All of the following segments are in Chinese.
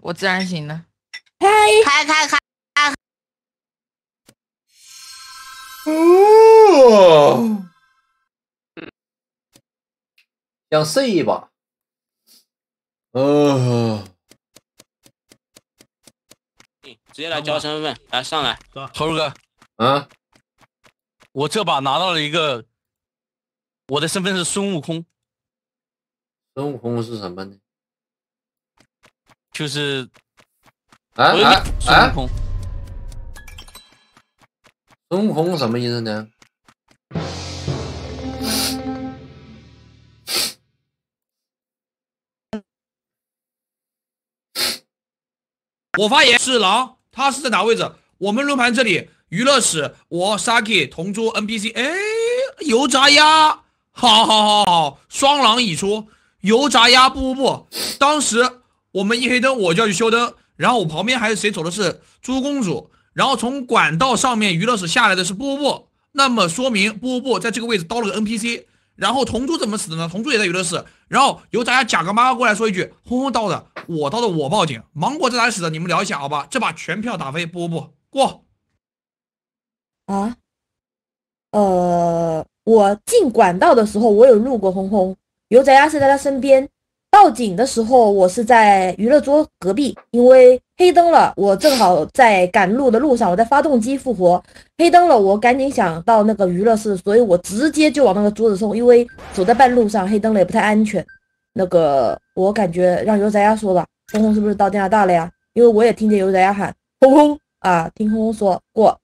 我自然醒了。开开开开！哦，想睡一把。哦，直接来交身份，来上来。猴儿哥，啊，我这把拿到了一个，我的身份是孙悟空，孙悟空是什么呢？就是啊啊啊孙悟啊！空。孙悟空什么意思呢？我发言是狼，他是在哪位置？我们轮盘这里，娱乐室，我 Saki 同桌 NPC，哎，油炸鸭，好好好好，双狼已出，油炸鸭不不不，当时我们一黑灯我就要去修灯，然后我旁边还是谁走的是朱公主，然后从管道上面娱乐室下来的是波波，那么说明波波在这个位置刀了个 NPC，然后同桌怎么死的呢？同桌也在娱乐室，然后油炸鸭假个妈过来说一句：“轰轰刀的，我刀的，我报警。”芒果在哪里死的？你们聊一下好吧？这把全票打飞，波波，过。啊，呃，我进管道的时候，我有路过轰轰，油炸鸭是在他身边。报警的时候，我是在娱乐桌隔壁，因为黑灯了，我正好在赶路的路上，我在发动机复活，黑灯了，我赶紧想到那个娱乐室，所以我直接就往那个桌子冲，因为走在半路上，黑灯了也不太安全。那个我感觉让油炸鸭说吧，轰轰是不是到加拿大了呀？因为我也听见油炸鸭喊轰轰啊，听轰轰说过。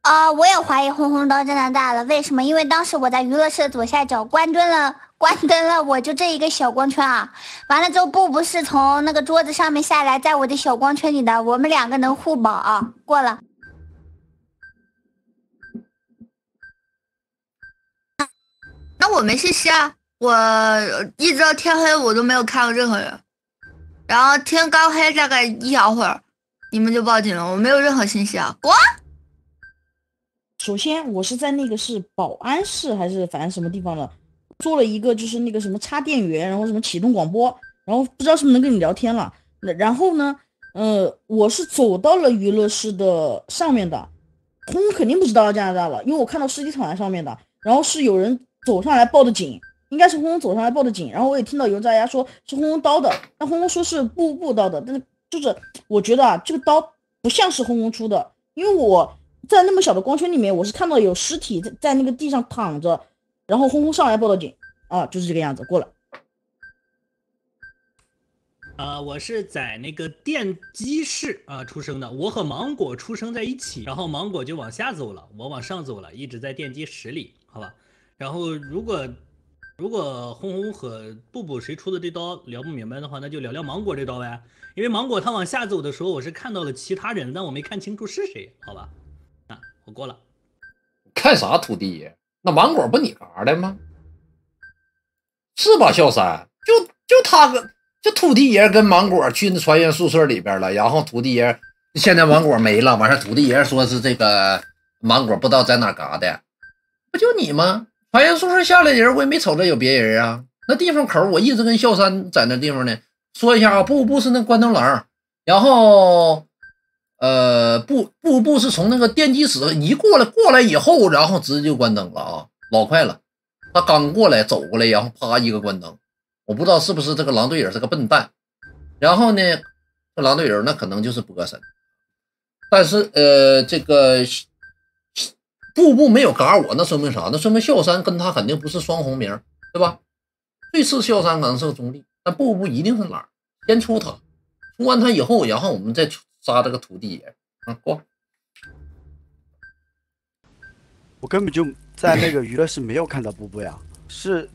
啊、我也怀疑轰轰到加拿大了，为什么？因为当时我在娱乐室的左下角关灯了，关灯了，我就这一个小光圈啊。完了之后，布布是从那个桌子上面下来，在我的小光圈里的，我们两个能互保啊，过了。那我没信息啊，我一直到天黑我都没有看过任何人，然后天刚黑大概一小会儿，你们就报警了，我没有任何信息啊，滚！首先，我是在那个是保安室还是反正什么地方的，做了一个就是那个什么插电源，然后什么启动广播，然后不知道是不是能跟你聊天了。然后呢，呃，我是走到了娱乐室的上面的，轰轰肯定不知道加拿大了，因为我看到尸体躺在上面的，然后是有人走上来报的警，应该是轰轰走上来报的警，然后我也听到油炸鸭说是轰轰刀的，那轰轰说是布布刀的，但是就是我觉得啊，这个刀不像是轰轰出的，因为我。在那么小的光圈里面，我是看到有尸体在在那个地上躺着，然后轰轰上来报的警，啊，就是这个样子。过了，啊、我是在那个电机室啊、出生的，我和芒果出生在一起，然后芒果就往下走了，我往上走了，一直在电机室里，好吧。然后如果如果轰轰和布布谁出的这刀聊不明白的话，那就聊聊芒果这刀呗，因为芒果他往下走的时候，我是看到了其他人，但我没看清楚是谁，好吧。啊，我过了。看啥土地爷？那芒果不你嘎的吗？是吧，小三？就就他跟就土地爷跟芒果去那船员宿舍里边了，然后土地爷现在芒果没了，完事土地爷说是这个芒果不知道在哪嘎的，不就你吗？船员宿舍下来的人，我也没瞅着有别人啊。那地方口我一直跟笑三在那地方呢。说一下啊，布布是那关灯狼，然后呃布布布是从那个电机室一过来过来以后，然后直接就关灯了啊，老快了。他刚过来走过来，然后啪一个关灯，我不知道是不是这个狼队友是个笨蛋。然后呢，这狼队友那可能就是波神，但是呃这个布布没有嘎我，那说明啥？那说明笑三跟他肯定不是双红名，对吧？最次笑三可能是个中立，但布布一定是哪儿？先出他，出完他以后，然后我们再出杀这个土地爷。嗯，过。我根本就在那个娱乐室没有看到布布呀，是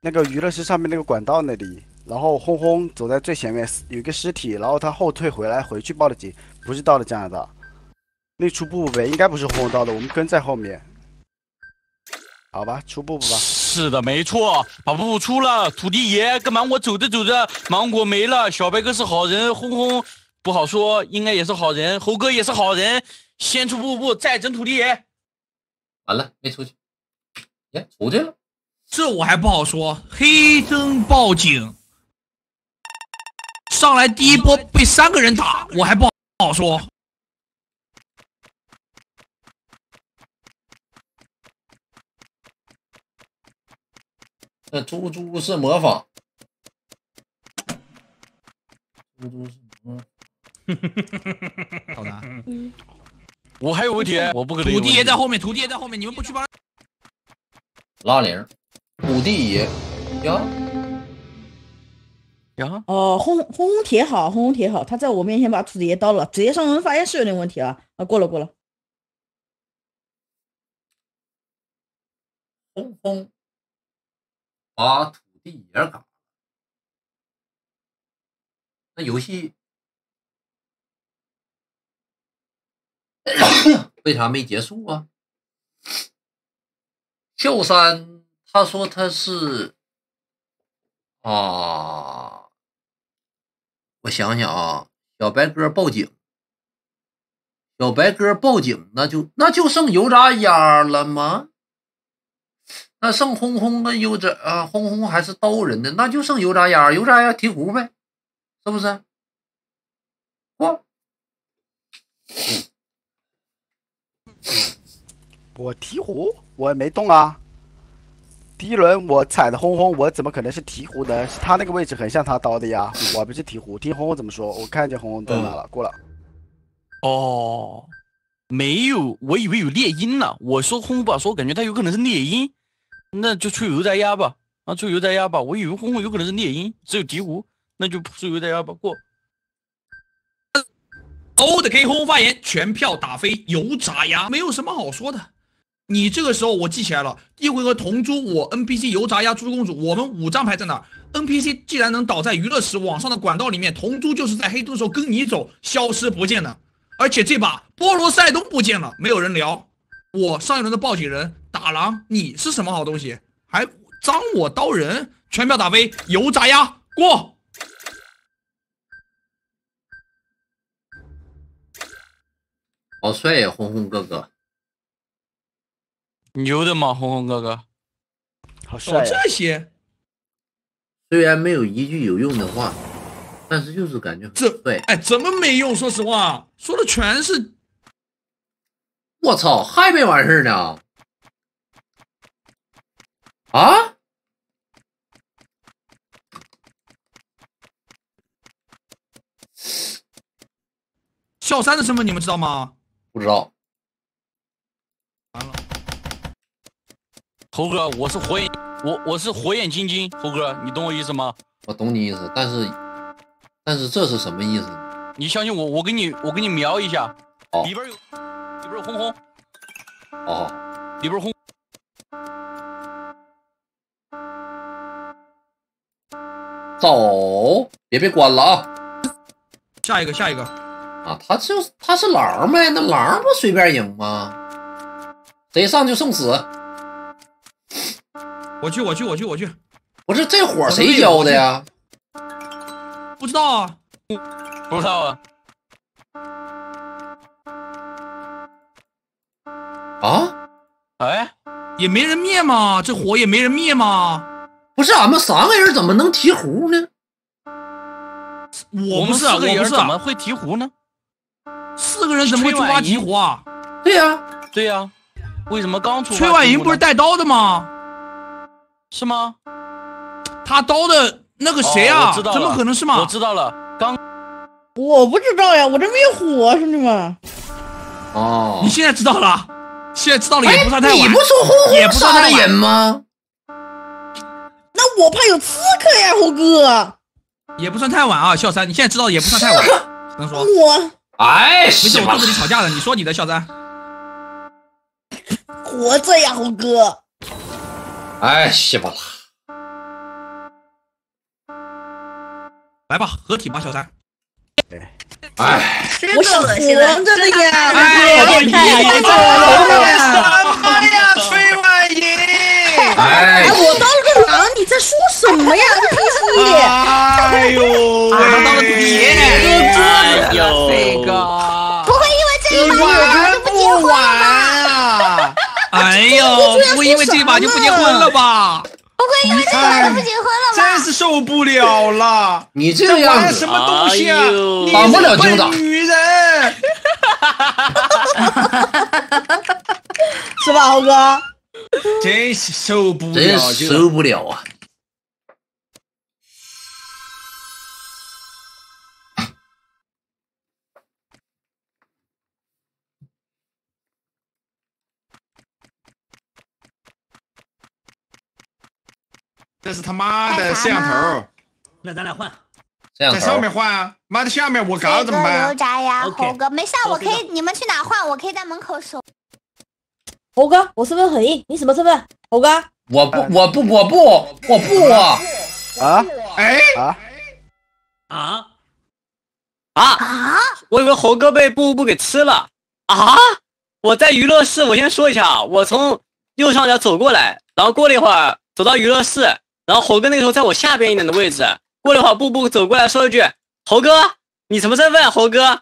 那个娱乐室上面那个管道那里，然后轰轰走在最前面，有一个尸体，然后他后退回来回去报的警，不是到了加拿大，那出布布呗，应该不是轰轰到的，我们跟在后面，好吧，出布布吧。是的，没错，把布布出了，土地爷跟芒果走着走着，芒果没了，小白哥是好人，轰轰不好说，应该也是好人，猴哥也是好人，先出布布，再整土地爷。完了，没出去，耶，出去了。这我还不好说。黑灯报警上来第一波被三个人打，我还不好说。那猪猪是模仿，猪猪是模仿。好的，我还有问题，我不可能土。地爷在后面，土地爷在后面，你们不去帮？拉铃，土地爷呀，呀，哦，轰轰轰铁好，轰轰铁好，他在我面前把土地爷刀了，直接上人发现是有点问题了啊，过了过了，轰轰，把土地爷嘎了。那游戏 为啥没结束啊？笑山他说他是啊，我想想啊，小白鸽报警，小白鸽报警，那就那就剩油炸鸭了吗？那剩轰轰跟油炸啊，轰轰还是刀人的，那就剩油炸鸭，油炸鸭提壶呗，是不是？过。我鹈鹕，我也没动啊。第一轮我踩的轰轰，我怎么可能是鹈鹕呢？是他那个位置很像他刀的呀，我不是鹈鹕。听轰轰怎么说？我看见轰轰在哪了，过了。哦，没有，我以为有猎鹰呢。我说轰轰吧，说我感觉他有可能是猎鹰，那就出油炸鸭吧，啊，出油炸鸭吧。我以为轰轰有可能是猎鹰，只有鹈鹕，那就出油炸鸭吧，过。欧的 K 轰轰发言，全票打飞油炸鸭，没有什么好说的。你这个时候我记起来了，一回合同珠我 NPC 油炸鸭猪公主，我们五张牌在哪？NPC 既然能倒在娱乐室网上的管道里面，同珠就是在黑洞的时候跟你走，消失不见的。而且这把波罗塞冬不见了，没有人聊。我上一轮的报警人打狼，你是什么好东西？还脏我刀人，全票打飞油炸鸭过。好帅呀，红红哥哥！牛的吗，红红哥哥？好哦，这些虽然没有一句有用的话，但是就是感觉很这帅。哎，怎么没用？说实话，说的全是我操，还没完事儿呢！啊？小三的身份，你们知道吗？不知道。完了猴哥，我是火眼，我我是火眼金睛，猴哥，你懂我意思吗？我懂你意思，但是但是这是什么意思呢？你相信我，我给你我给你瞄一下，哦里边有里边有轰轰，哦，里边红，走，别被关了啊！下一个，下一个，啊，他就是他是狼呗，那狼不随便赢吗？谁上就送死。我去，我去，我去，我去，不是这火谁教的呀？不知道啊，不知道啊？啊？哎，也没人灭吗？这火也没人灭吗？不是俺们三个人怎么能提壶呢？我不是，们四个我不是，人怎么会提壶呢？四个人怎么会触发集火啊？对呀、对呀、为什么刚出崔婉莹不是带刀的吗？是吗？他刀的那个谁啊？怎么可能是吗？我知道了，刚我不知道呀，我这没有火，兄弟们。哦你，现在知道了，现在知道了也不算太晚。哎你不说轰也轰杀的不算太晚人吗？那我怕有刺客呀，猴哥。也不算太晚啊，笑三，你现在知道也不算太晚，只能说我哎，没事，是我肚子里吵架了。你说你的，小三，活着呀，猴哥。哎，稀巴啦！来吧，合体吧，小三。哎，我想活着的呀，哎呀我太爱这了。哎呀，崔婉莹！哎哎，，我当了个狼，你在说什么呀？这屁事！哎呦，他当了土地爷，哎呀，这个不会因为这一把我就不结婚了吧？啊！哎呦，不因为这一把就不结婚了吧？不会因为这一把就不结婚了吧？真是受不了了！你这个样子玩什么东西啊？哎呦你挡不了警长笨女人，是吧，猴哥？真是受不真了！受不了啊！这是他妈的摄像头，那咱俩换。在上面，换啊！妈的，下面我这搞怎么办？炸呀，猴哥，没事，我可以，你们去哪换？我可以在门口守。猴哥，我身份很硬，你什么身份？猴哥，我不，我不，我不，我不啊！啊哎，啊！啊，啊！啊！我以为猴哥被布布给吃了啊！我在娱乐室，我先说一下啊，我从右上角走过来，然后过了一会儿走到娱乐室，然后猴哥那个时候在我下边一点的位置。过了一会儿，布布走过来说一句：“猴哥，你什么身份？”猴哥，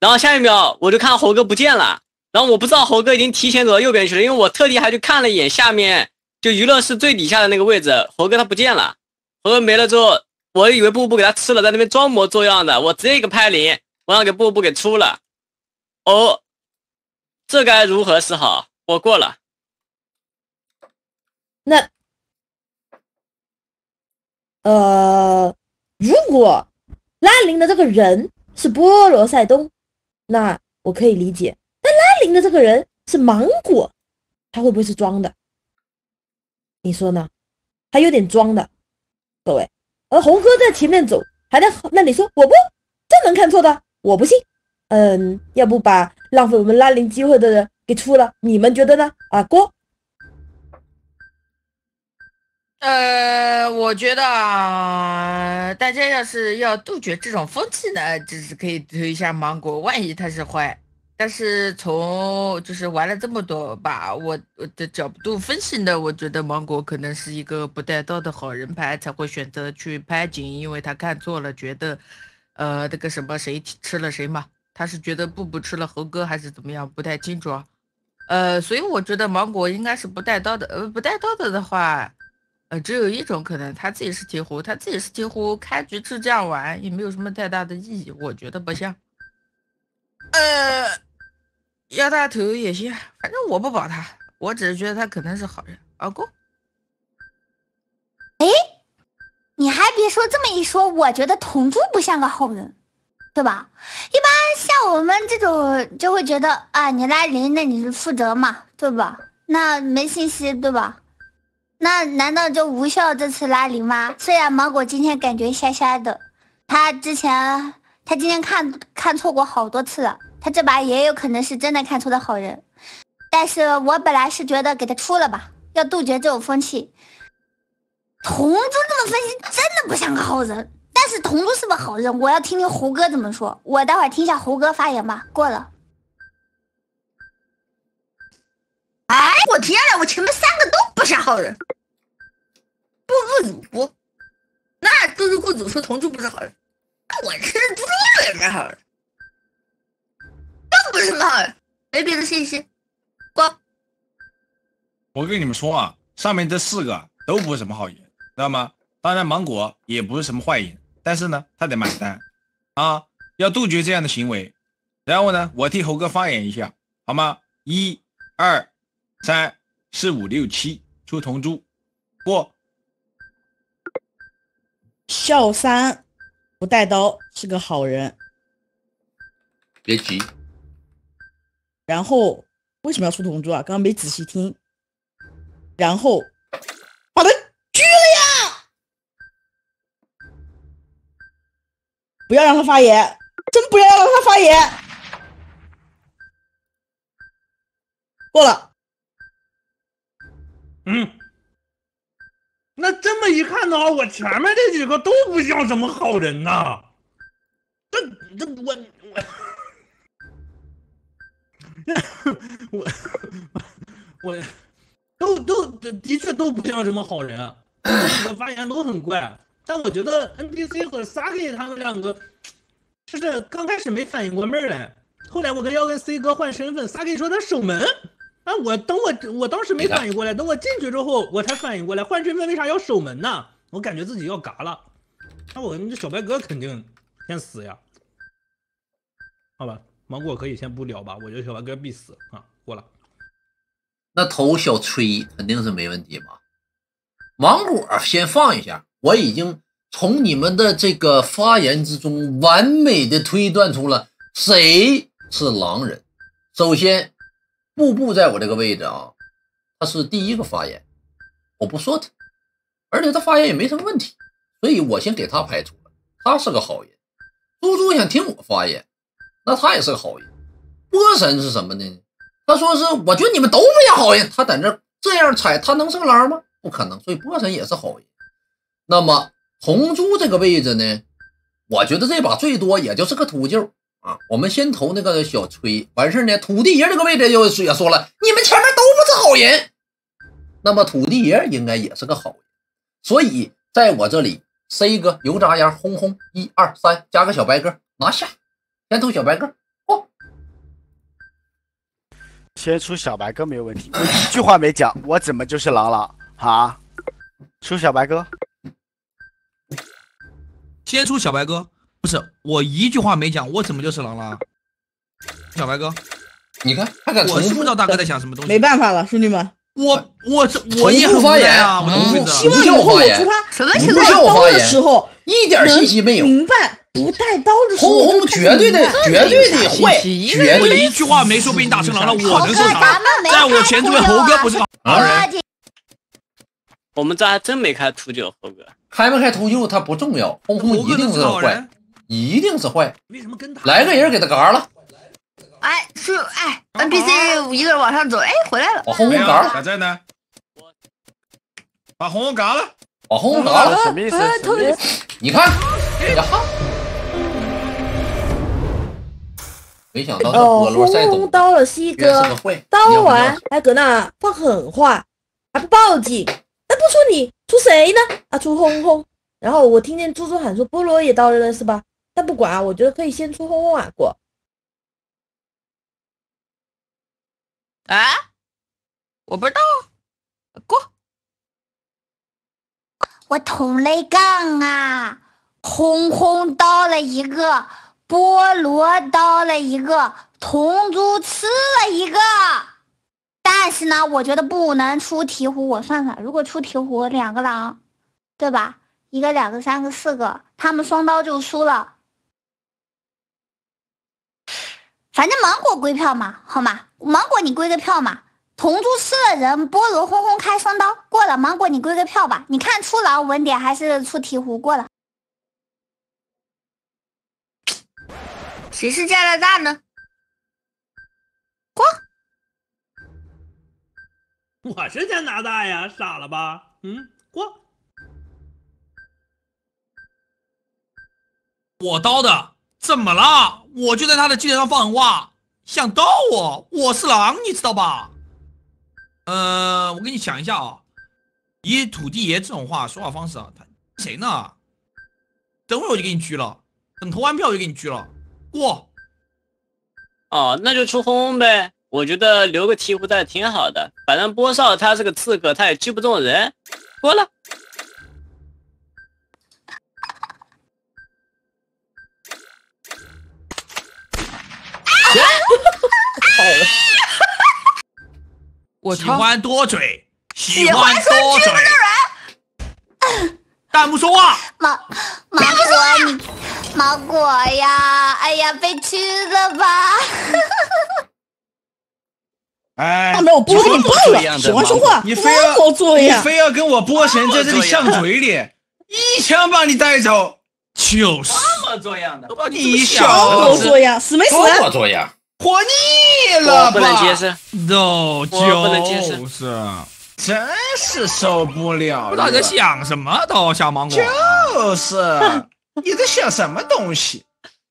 然后下一秒我就看到猴哥不见了，然后我不知道猴哥已经提前走到右边去了，因为我特地还去看了一眼下面就娱乐室最底下的那个位置，猴哥他不见了，猴哥没了之后，我以为布布给他吃了，在那边装模作样的，我直接一个拍零，我让给布布给出了。哦，这该如何是好？我过了。那呃，如果拉铃的这个人是菠萝塞冬，那我可以理解。但拉铃的这个人是芒果，他会不会是装的？你说呢？他有点装的，各位。而猴哥在前面走，还在那里说我不，这能看错的？我不信。嗯，要不把浪费我们拉铃机会的人给出了，你们觉得呢？啊，郭。呃，我觉得啊，大家要是要杜绝这种风气呢，就是可以推一下芒果，万一他是坏。但是从就是玩了这么多吧，我我的角度分析呢，我觉得芒果可能是一个不带刀的好人牌，才会选择去拍景，因为他看错了，觉得呃那个什么谁吃了谁嘛，他是觉得布布吃了猴哥还是怎么样，不太清楚。呃，所以我觉得芒果应该是不带刀的，呃，不带刀的的话。呃，只有一种可能，他自己是铁壶，他自己是铁壶，开局就这样玩，也没有什么太大的意义，我觉得不像。呃，要他头也行，反正我不保他，我只是觉得他可能是好人。老公，你还别说，这么一说，我觉得同珠不像个好人，对吧？一般像我们这种就会觉得啊，你拉铃，那你是负责嘛，对吧？那没信息，对吧？那难道就无效这次拉铃吗？虽然芒果今天感觉瞎瞎的，他之前他今天看看错过好多次了，他这把也有可能是真的看错的好人。但是我本来是觉得给他出了吧，要杜绝这种风气。同珠这么分析真的不像个好人，但是同珠是个好人，我要听听胡哥怎么说。我待会儿听一下胡哥发言吧。过了，哎，我天呐，我前面三个都不是好人。不不主播，那都是雇主说同珠不是好人，那我是猪猪也是好人，没别的信息。过，我跟你们说啊，上面这四个都不是什么好人，知道吗？当然，芒果也不是什么坏人，但是呢，他得买单啊，要杜绝这样的行为。然后呢，我替猴哥发言一下，好吗？一、二、三、四、五、六、七，出同珠，过。笑三不带刀是个好人，别急，然后为什么要出同桌啊？刚刚没仔细听。然后把他狙了呀！不要让他发言，真不要让他发言。过了，嗯，那这么一看的话，我前面这几个都不像什么好人呐。这这我我 我我都都的确都不像什么好人，我发言都很怪。但我觉得 NPC 和 Saki 他们两个，就是刚开始没反应过味儿来，后来我跟要跟 C 哥换身份，Saki 说他守门，啊，我等我我当时没反应过来，等我进去之后我才反应过来，换身份为啥要守门呢？我感觉自己要嘎了，那我这小白哥肯定先死呀。好吧，芒果可以先不聊吧，我觉得小白哥必死啊，过了。那投小崔肯定是没问题吧。芒果先放一下，我已经从你们的这个发言之中完美的推断出了谁是狼人。首先，布布在我这个位置啊，他是第一个发言，我不说他，而且他发言也没什么问题，所以我先给他排除了，他是个好人。猪猪想听我发言，那他也是个好人。波神是什么呢？他说是，我觉得你们都不像好人。他在那这样猜，他能是个狼吗？不可能。所以波神也是好人。那么红猪这个位置呢？我觉得这把最多也就是个秃鹫啊。我们先投那个小崔，完事呢，土地爷这个位置又也说了，你们前面都不是好人。那么土地爷应该也是个好人。所以在我这里，C 哥油炸鸭轰轰，一二三，加个小白鸽，拿下，先出小白鸽。先出小白鸽没有问题，我一句话没讲，我怎么就是狼了啊？出小白鸽，先出小白鸽，不是我一句话没讲，我怎么就是狼了？小白鸽，你看，他敢我是不知道大哥在想什么东西。没办法了，兄弟们，我我这我也很重复发言啊，我重复希。望以后我出他什么不情况？带刀的我发言时候，一点信息没有。明白不带刀的时候，红红绝对的，绝对的会，绝我对一句话没说被你打成狼了，我，能说啥在我前这位猴哥不是狼人，我们这还真没开秃鹫，猴哥。开没开秃鹫他不重要，红红猴哥一定是坏，。一定是坏。为什么跟他来个人给他嘎了，哎，是哎，NPC 一个人往上走，哎，回来了。把红红嘎了，还在呢。把红红嘎了，把红红嘎了。什么意思？你看，呀哈！没想到这哦，菠萝赛轰轰刀了西哥。刀完还搁那放狠话，还不报警？那不出你出谁呢？啊，出轰轰。然后我听见猪猪喊说菠萝也到了是吧？但不管啊，我觉得可以先出轰轰啊过。啊，我不知道，过。我同类杠啊，轰轰刀了一个，菠萝刀了一个，铜珠吃了一个。但是呢，我觉得不能出鹈鹕。我算算，如果出鹈鹕，两个狼，对吧？一个、两个、三个、四个，他们双刀就输了。反正芒果归票嘛，好吗？芒果你归个票嘛。铜珠吃了人，菠萝轰轰开双刀过了。芒果你归个票吧，你看出狼稳点还是出鹈鹕过了？谁是加拿大呢？我是加拿大呀，傻了吧？嗯，过。我刀的，怎么了？我就在他的机台上放狠话，想刀我，我是狼，你知道吧？呃，我跟你讲一下啊，以土地爷这种话说话方式啊，他谁呢？等会我就给你狙了，等投完票我就给你狙了，过。哦，那就出轰轰呗。我觉得留个鹈鹕在挺好的，反正波少他是个刺客，他也击不中人。过了，我操！欢多嘴，喜喜欢说多嘴。弹幕说话，芒芒果你芒果呀，哎呀，被吃了吧？哎大，没有波给你爆了，这样的喜欢说话，你非要？你非要跟我播神在这里犟嘴里，一枪把你带走。就是这样的，你小那么子做呀？死没死？活腻了吧？我不能接受。no 不能接受就是，真是受不了了。不知道你在想什么都小芒果，就是，你在想什么东西？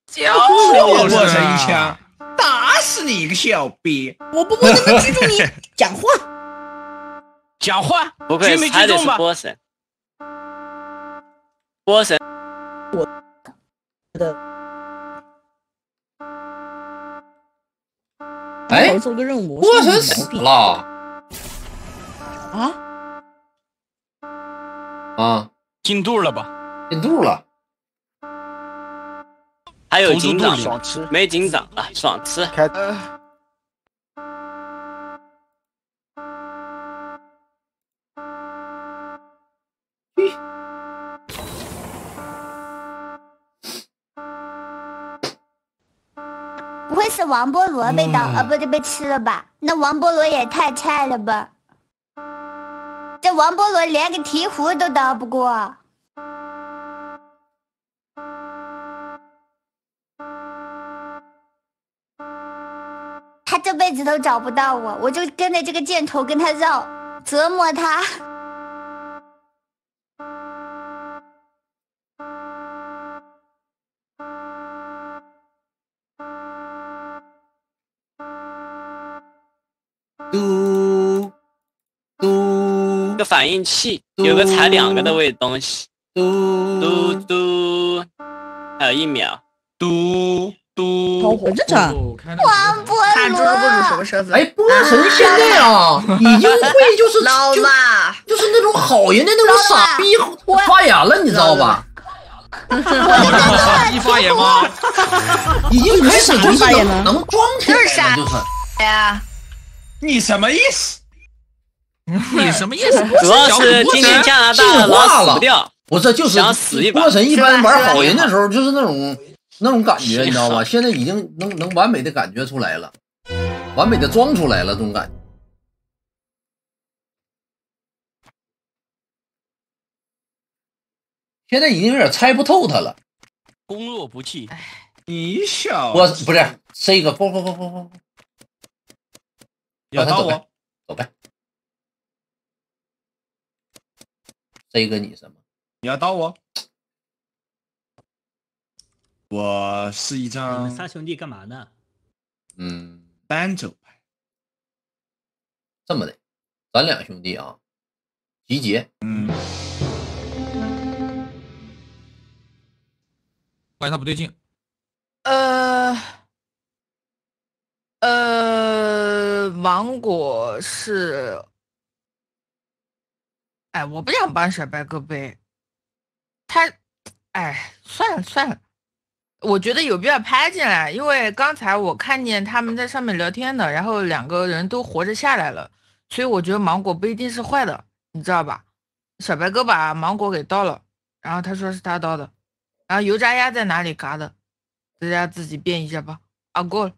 就是我波是神一枪，打死你一个小逼！我不不能记住你讲话。讲话，不愧还得击中吧？是波神。波神，的哎，哎完成了个任务。波神死了啊？啊，进度了吧？进度了。还有警长爽吃，没警长了，爽吃。会是王菠萝被盗、啊，不对，被吃了吧？那王菠萝也太菜了吧！这王菠萝连个鹈鹕都盗不过。他这辈子都找不到我，我就跟着这个箭头跟他绕，折磨他。反应器，有个踩两个的位东西。嘟嘟嘟，还有一秒。嘟嘟，好火，这场王菠看猪肉不煮什萝么，身份？哎，波神现在啊，已经会就是老就爸，就是那种好人的那种傻逼发言了，你知道吧？傻逼发言吗？已经开始就是能能装起来了，就是。哎呀，你什么意思？你什么意思？主要是今天加拿大的老死不掉，不是，就是想死一把波神一般玩好人的时候，就是那种那种感觉，你知道吧？现在已经能能完美的感觉出来了，完美的装出来了，这种感觉。现在已经有点猜不透他了。攻若不弃，你小我不是这个，不不不不不，要打我让他走呗，走呗。这个你什么？你要刀我？我是一你张们仨兄弟干嘛呢？嗯，单走牌，这么的，咱俩兄弟啊，集结。嗯，发现他不对劲，呃呃，芒果是，哎，我不想帮小白哥背，他，哎，算了算了，我觉得有必要拍进来，因为刚才我看见他们在上面聊天的，然后两个人都活着下来了，所以我觉得芒果不一定是坏的，你知道吧？小白哥把芒果给刀了，然后他说是他刀的，然后油炸鸭在哪里嘎的？大家自己编一下吧。啊，过了。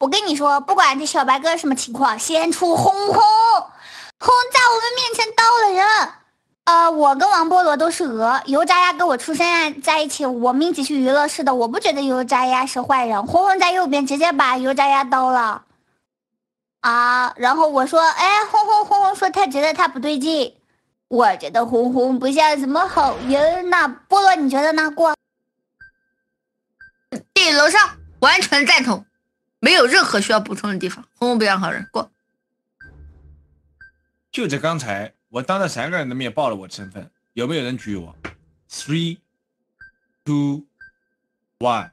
我跟你说，不管这小白哥什么情况，先出轰轰，轰在我们面前刀了人。呃，我跟王菠萝都是鹅，油炸鸭跟我出生在一起，我们一起去娱乐室的，我不觉得油炸鸭是坏人。轰轰在右边直接把油炸鸭刀了，啊，然后我说，哎，轰轰轰轰说他觉得他不对劲，我觉得轰轰不像什么好人呐。菠萝你觉得呢？过。地楼上完全赞同，没有任何需要补充的地方。轰轰不像好人过。就在刚才，我当着三个人的面报了我的身份，有没有人举我？Three, two, one。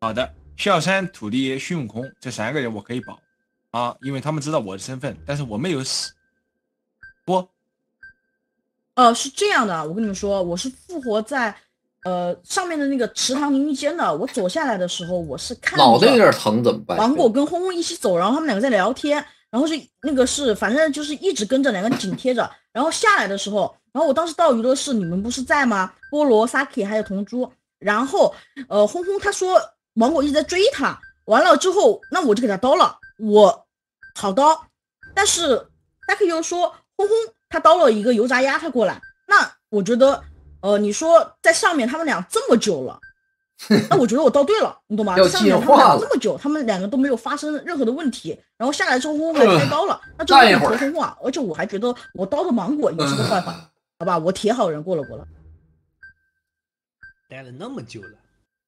好的，笑山、土地爷、孙悟空这三个人我可以保啊，因为他们知道我的身份，但是我没有死。不，呃，是这样的，我跟你们说，我是复活在呃上面的那个池塘淋浴间的。我走下来的时候，我是看着脑袋有点疼怎么办？芒果跟轰轰一起走，然后他们两个在聊天，然后是那个是反正就是一直跟着两个紧贴着，然后下来的时候，然后我当时到娱乐室，你们不是在吗？菠萝、Saki 还有同珠，然后呃轰轰他说芒果一直在追他，完了之后那我就给他刀了，我好刀，但是 Saki 又说轰轰他刀了一个油炸鸭他过来，那我觉得呃你说在上面他们俩这么久了。那我觉得我刀对了，你懂吗？上面进化了他们俩这么久，他们两个都没有发生任何的问题，然后下来之后轰轰还开刀了，那这很站一会儿头轰啊！而且我还觉得我刀的芒果也是个办法，好吧？我铁好人过了过了。待了那么久了，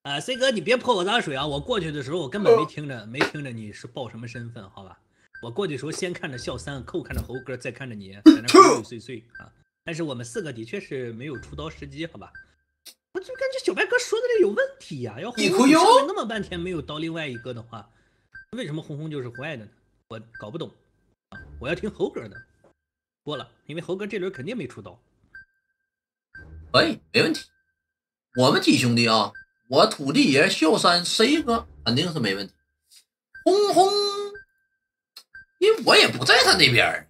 啊，C 哥你别泼我脏水啊！我过去的时候我根本没听着，没听着你是报什么身份，好吧？我过去的时候先看着笑三，后看着猴哥，再看着你在那鬼鬼祟祟啊。但是我们四个的确是没有出刀时机，好吧？我就感觉小白哥说的这有问题呀、要一红红哭哟上面那么半天没有刀另外一个的话，为什么红红就是坏的呢？我搞不懂啊！我要听猴哥的。过了，因为猴哥这轮肯定没出刀。可以，没问题。我们几兄弟啊，我土地爷、笑山、C 哥肯定是没问题。轰轰，因为我也不在他那边儿，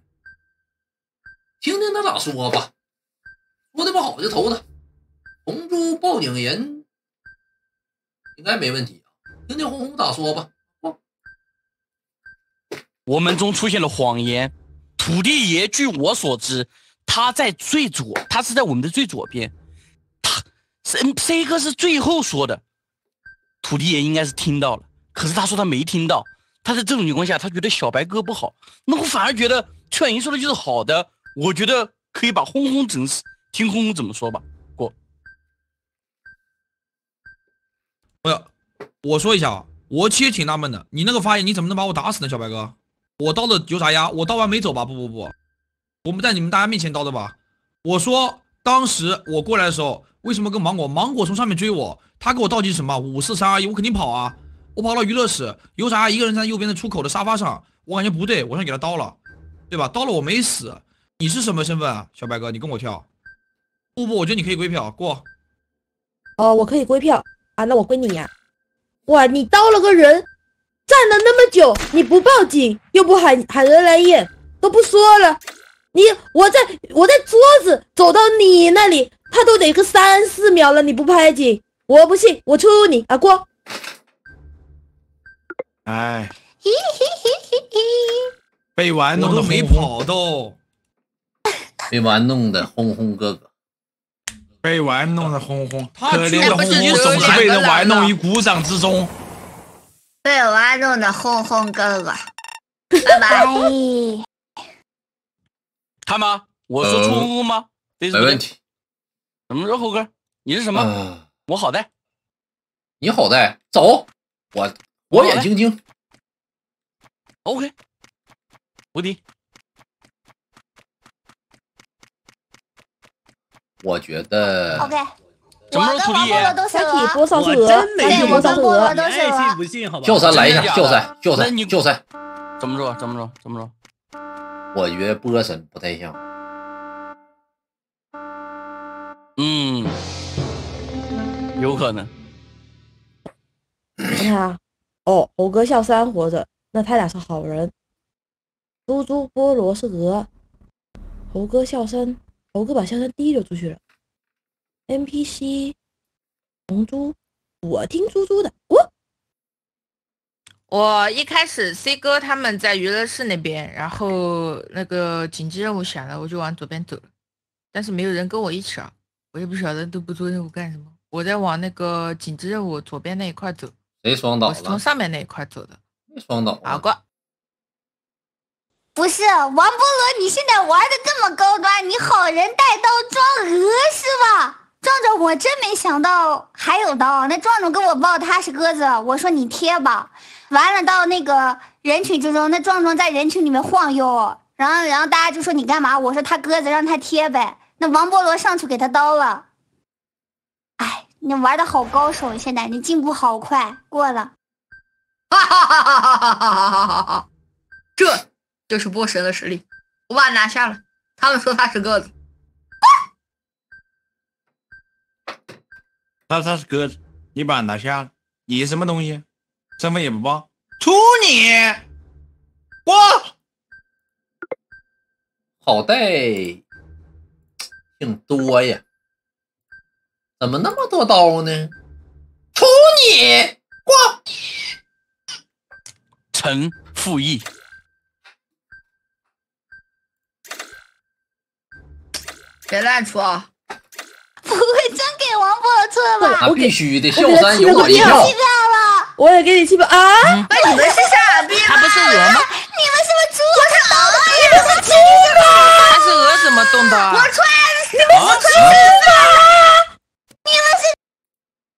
听听他咋说吧。说的不好就投他。红猪报警人应该没问题啊，听听红红咋说吧。我们中出现了谎言。土地爷，据我所知，他在最左，他是在我们的最左边。他，C C 哥是最后说的。土地爷应该是听到了，可是他说他没听到。他在这种情况下，他觉得小白哥不好。那我反而觉得邱婉莹说的就是好的。我觉得可以把轰轰整死，听轰轰怎么说吧。我我说一下啊，我其实挺纳闷的，你那个发言你怎么能把我打死呢，小白哥？我刀的油炸鸭，我刀完没走吧？不不不，我们在你们大家面前刀的吧？我说当时我过来的时候，为什么跟芒果？芒果从上面追我，他给我倒计什么？五四三二一，我肯定跑啊！我跑到娱乐室，油炸鸭一个人在右边的出口的沙发上，我感觉不对，我想给他刀了，对吧？刀了我没死，你是什么身份啊，小白哥？你跟我跳？不不，我觉得你可以归票过。哦，我可以归票啊，那我归你呀！哇，你刀了个人。站了那么久，你不报警，又不喊喊人来验，都不说了。你我在我在桌子走到你那里，他都得个三四秒了，你不拍警，我不信，我抽你啊！过。哎，嘿嘿嘿嘿嘿，被玩弄的没跑都，被玩弄的轰轰哥哥，被玩弄的轰轰，可怜的轰轰总是被人玩弄于股掌之中。被玩弄的轰轰哥哥，拜拜。看吧？我说出轰轰吗？没问题。怎么着，猴哥？你是什么？我好带。你好带，走。我火眼金睛。OK，无敌。我觉得 OK，什么时候土地爷？都是三体波上是我鹅，真没有三体波上是我鹅。都是爱信不信？好吧。笑三来一下，真的假的笑三，笑三，那你笑三。怎么说？怎么说？怎么说？我觉得波神不太像。嗯，有可能。你看啊，哦，猴哥笑三活着，那他俩是好人。猪猪菠萝是鹅，猴哥笑三，猴哥把香香提溜出去了。NPC 红猪，我听猪猪的，我我一开始 C 哥他们在娱乐室那边，然后那个紧急任务响了，我就往左边走了，但是没有人跟我一起啊，我也不晓得都不做任务干什么。我在往那个紧急任务左边那一块走，谁双倒我是从？上面那一块走的。双倒。好过，不是王菠萝，你现在玩的这么高端，你好人带刀装鹅是吧？壮壮，我真没想到还有刀。那壮壮跟我报他是鸽子，我说你贴吧。完了到那个人群之中，那壮壮在人群里面晃悠，然后然后大家就说你干嘛？我说他鸽子，让他贴呗。那王菠萝上去给他刀了。哎，你玩的好高手，现在你进步好快，过了。哈哈哈哈哈哈哈哈哈哈！这这就是波神的实力，我把他拿下了。他们说他是鸽子，他他是鸽子，你把他拿下了，你什么东西？身份也不报，出你！过。好带挺多呀，怎么那么多刀呢？出你！过。陈复义，别乱出啊！不会真给王菠萝出了吧？我必须的，我给他笑三有吃个票我一票弃。票了，我也给你气吧啊！那你们是傻逼他不是鹅吗？你们是不是猪头啊？你们是猪他是鹅怎么动的啊？我穿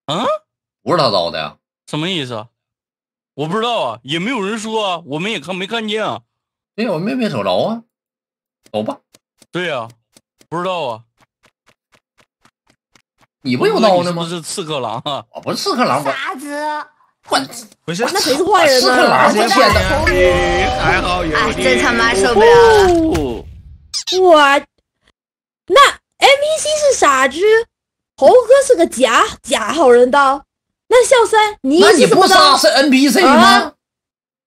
嗯，不是他招的呀？什么意思啊？我不知道啊，也没有人说啊，我们也看没看见啊。对呀，我没没瞅着啊。走吧，对呀、不知道啊。你不有刀呢吗是不？是刺客狼啊？我不是刺客狼，我傻子，不是，那谁是坏人呢？刺客狼我骗的？还好有哎，真他妈受不了了！哦，哇，那 NPC 是傻子，猴哥是个假假好人刀，那笑三你那你？不杀是 NPC 吗啊？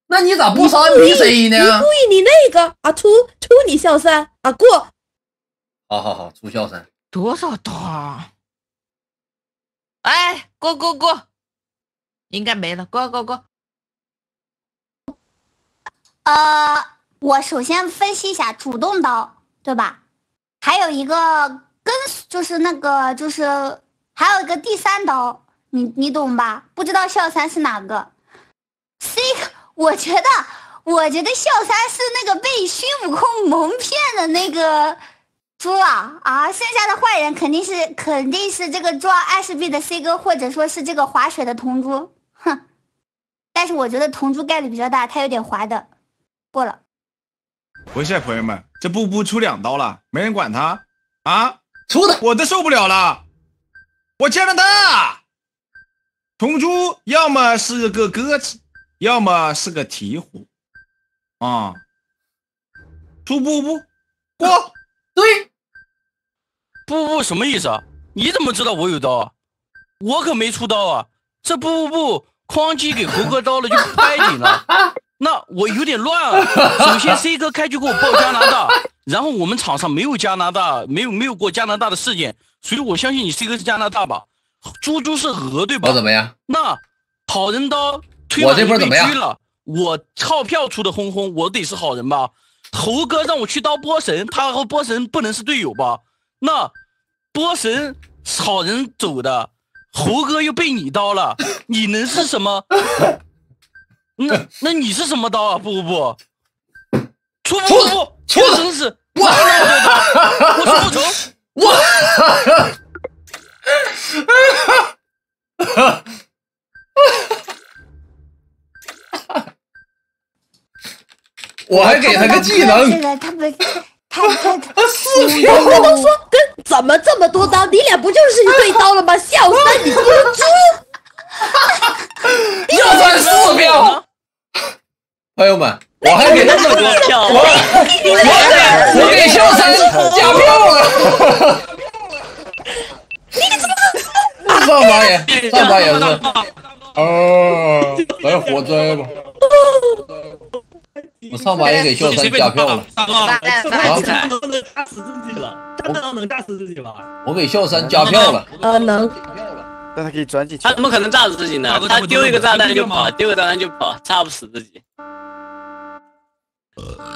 那你咋不杀 NPC 你呢故？意你那个啊，出出你笑三啊过，好好好，出孝山，多少刀啊？哎，过过过，应该没了，过过过。呃，我首先分析一下主动刀，对吧？还有一个跟就是那个就是还有一个第三刀，你你懂吧？不知道笑三是哪个？C，我觉得我觉得笑三是那个被孙悟空蒙骗的那个猪啊啊！剩下的坏人肯定是肯定是这个抓艾士币的 C 哥，或者说是这个划水的铜珠，哼。但是我觉得铜珠概率比较大，他有点滑的，过了。不是朋友们，这布布出两刀了，没人管他啊！出的我都受不了了，我加拿大，铜珠要么是个鸽子，要么是个鹈鹕，啊，出布布过，对，不不什么意思啊？你怎么知道我有刀啊？我可没出刀啊！这不不不，哐叽给猴哥刀了就拍你了，那我有点乱啊。首先 C 哥开局给我报加拿大，然后我们场上没有加拿大，没有没有过加拿大的事件，所以我相信你 C 哥是加拿大吧？猪猪是鹅对吧？我怎么样？那好人刀推我这波怎么样了，我靠票出的轰轰，我得是好人吧？猴哥让我去刀波神，他和波神不能是队友吧？那波神是好人走的，猴哥又被你刀了，你能是什么？那那你是什么刀啊？不不不，出不不不，出的真是我我说不成，我 我还给他个技能，这个他们他他他四猴票，我都说跟怎么这么多刀？你俩不就是一对刀了吗？笑三，你不是猪？又算四票。朋友们，我还给他这么多票，我我我给肖三加票了。上把也上把也是，哦，来火灾吧。我上把也给肖三加票了，大来来大能能炸死自己了，大能能炸死自己吗？我给肖三加票了。呃，能。但他可以钻进去他。怎么可能炸死自己呢？他丢一个炸弹就跑，丢个炸弹就跑，炸不死自己。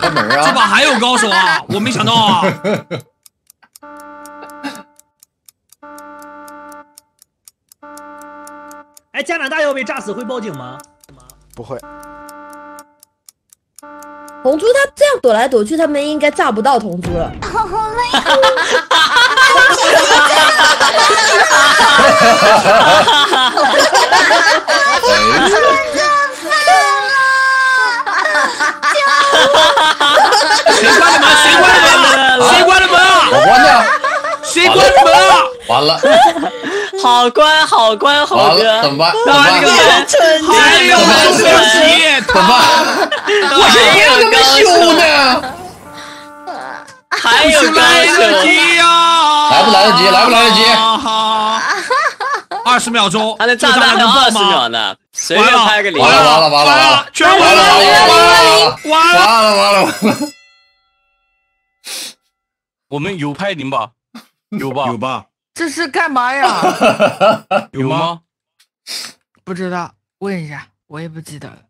开门啊！这把还有高手啊！我没想到啊！哎，加拿大要被炸死会报警吗？不会，红猪他这样躲来躲去，他们应该炸不到红猪了。谁关的门？谁关的门？谁关的门啊？我关的，谁关的门啊？完了好乖，好乖，猴完了，哥怎。么办？怎么那这个办？门，还有这个门升级，怎么办？我现在怎么修呢？还有高来得手，及呀！来不来得及来不来得及二十秒钟，他的炸弹二十秒吗？呢，随便拍个零。完了完了完了完了全部完了完了完了完了！完了完了完了！我们有拍零吧？有吧？有吧？这是干嘛呀？有吗？不知道，问一下，我也不记得了。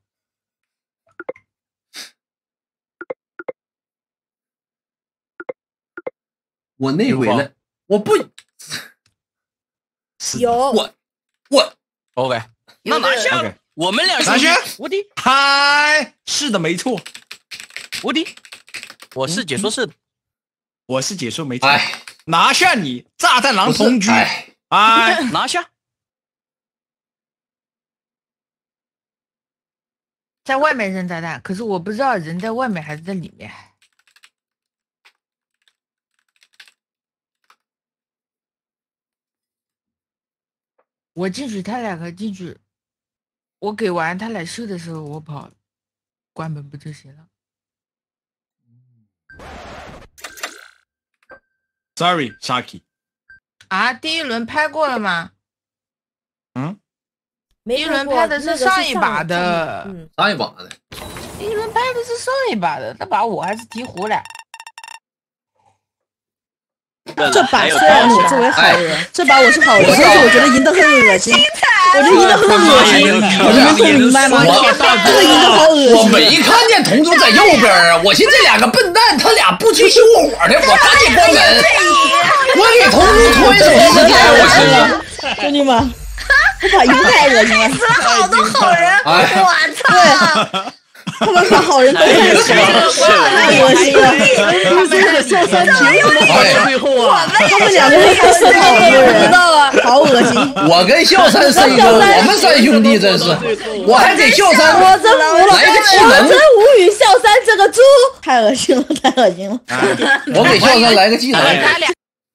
我内鬼呢？我不 有。我我。OK，那拿下。我们俩拿下。无敌。嗨，是的，没错，无敌，我是解说是的。我是解说没错。哎，拿下你炸弹狼同居！哎，哎，拿下，在外面扔炸弹，可是我不知道人在外面还是在里面。我进去，他两个进去，我给完他俩秀的时候，我跑，关门不就行了？Sorry, Saki。啊，第一轮拍过了吗？嗯，第一轮拍的是上一把上的，嗯，上一把的，第一轮拍的是上一把的，那把我还是提壶了。这把虽然我作为好哎人，这把我是好人，但是我觉得赢得很恶心，我觉得赢得很恶心，你们会明白吗？这个赢得好恶心。我没看见同桌在右边啊！我寻思这两个笨蛋，他俩不去救火的，我赶紧关门，我给同桌拖一手时间，我寻思。兄弟们，这把赢太恶心了。好多好人，哎我操！他们把好人都太恶心了，太恶心了。这个笑三凭什么好到最后啊？他们两个人还是好多人，知道吧，好恶心。我跟笑三深沟，我们三兄弟真是，我还给笑三我真服了，来个技能我真，无语，笑三这个猪。太恶心了，太恶心了。我给笑三来个技能。